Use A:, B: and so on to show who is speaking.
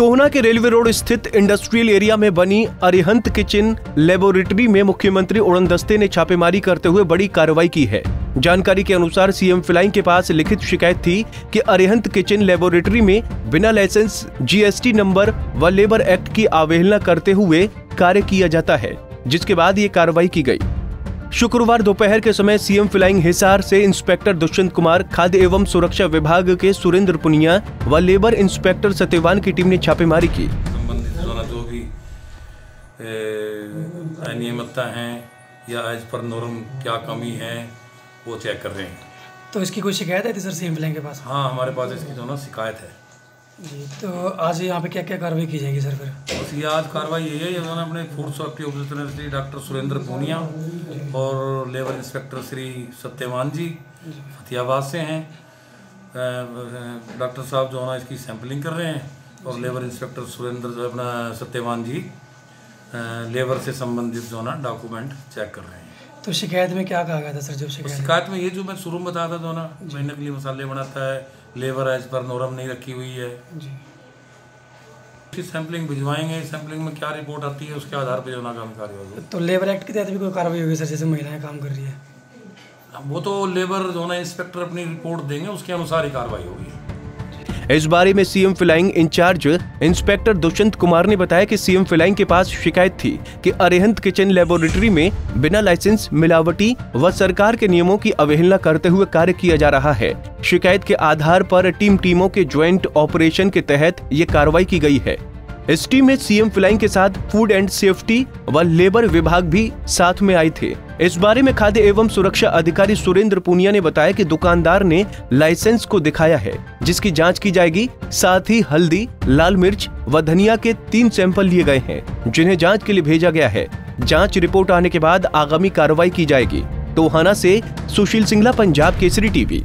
A: टोहना के railway road स्थित industrial area में बनी अरिहंत किचन लेबोरेटरी में मुख्यमंत्री उड़न दस्ते ने छापेमारी करते हुए बड़ी कार्रवाई की है। जानकारी के अनुसार सीएम फ्लाइंग के पास लिखित शिकायत थी कि अरिहंत किचन लेबोरेटरी में बिना लाइसेंस, जीएसटी नंबर व लेबर एक्ट की अवहेलना करते हुए कार्य किया जाता है, जिसके बाद ये कार्रवाई की गई। शुक्रवार दोपहर के समय सीएम फ्लाइंग हिसार से इंस्पेक्टर दुष्यंत कुमार खाद्य एवं सुरक्षा विभाग के सुरेंद्र पुनिया व लेबर इंस्पेक्टर सत्यवान की टीम ने छापेमारी की।
B: संबंधित द्वारा जो भी अनियमितता हैं या एज पर नॉर्म क्या कमी है वो चेक कर रहे हैं।
C: तो इसकी कोई शिकायत थी सर सीएम फ्लैंग के पास?
B: हाँ हमारे पास इसकी जो ना शिकायत है।
C: जी तो आज यहाँ पे क्या क्या कार्रवाई की जाएगी सर फिर?
B: बस ये आज कार्रवाई यही है ये उन्होंने अपने food safety Shri doctor Surendra Poonia और लेबर इंस्पेक्टर श्री सत्यवान जी फतियाबाद से हैं। डॉक्टर साहब जो है ना इसकी सैंपलिंग कर रहे हैं और लेबर इंस्पेक्टर सुरेंद्र जो अपना सत्यवान जी लेबर से संबंधित जो है ना डॉक्यूमेंट चेक कर रहे हैं।
C: तो शिकायत में क्या कहा गया था सर जब शिकायत?
B: शिकायत में ये जो मैं शुरू में बताया था जो ना महीने के लिए मसाले बनाता है लेबर एज पर नोरम नहीं रखी हुई है।
C: जी।
B: उसकी सैंपलिंग भिजवाएँगे? सैंपलिंग में क्या रिपोर्ट आती है? उसके आधार पर जो ना काम कार्य होगा
C: तो लेबर एक्ट के तहत भी कोई कार्रवाई होगी सर जैसे महिलाएँ काम कर रही है?
B: वो तो लेबर जो ना इंस्पेक्टर अपनी रिपोर्ट देंगे उसके अनुसार ही कार्रवाई होगी।
A: इस बारे में CM flying incharge inspector Dushyant Kumar ने बताया कि सीएम फिलाइंग के पास शिकायत थी कि अरिहंत किचन लेबोरेटरी में बिना लाइसेंस मिलावटी व सरकार के नियमों की अवहेलना करते हुए कार्य किया जा रहा है। शिकायत के आधार पर टीम टीमों के ज्वाइंट ऑपरेशन के तहत ये कार्रवाई की गई है। इस टीम में सीएम फ्लाइंग के साथ फ़ूड एंड सेफ्टी व लेबर विभाग भी साथ में आए थे। इस बारे में खाद्य एवं सुरक्षा अधिकारी सुरेंद्र पुनिया ने बताया कि दुकानदार ने लाइसेंस को दिखाया है, जिसकी जाँच की जाएगी, साथ ही हल्दी, लाल मिर्च व धनिया के तीन सैंपल लिए गए हैं, जिन्हें जाँच के लिए भेजा गया है। जाँच रिपोर्ट आने के बाद आगामी कार्रवाई की जाएगी। टोहाना से सुशील सिंगला, पंजाब केसरी टीवी।